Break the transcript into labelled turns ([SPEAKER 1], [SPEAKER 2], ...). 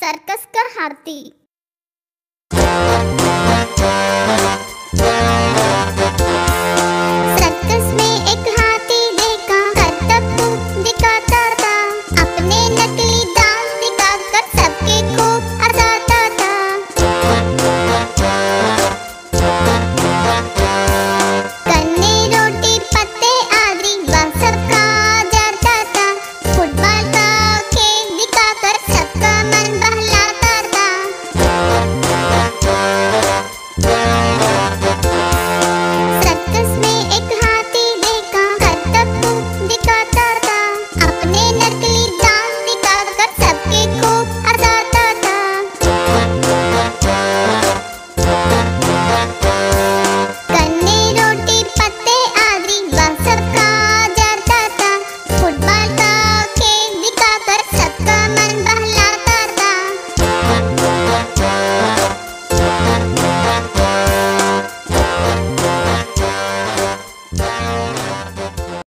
[SPEAKER 1] circus का हाथी